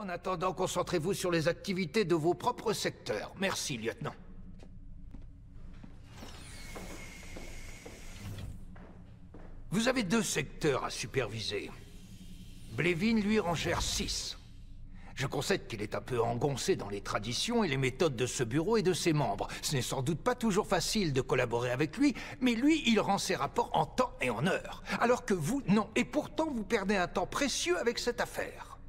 En attendant, concentrez-vous sur les activités de vos propres secteurs. Merci, lieutenant. Vous avez deux secteurs à superviser. Blévin, lui, en gère six. Je concède qu'il est un peu engoncé dans les traditions et les méthodes de ce bureau et de ses membres. Ce n'est sans doute pas toujours facile de collaborer avec lui, mais lui, il rend ses rapports en temps et en heure. Alors que vous, non. Et pourtant, vous perdez un temps précieux avec cette affaire.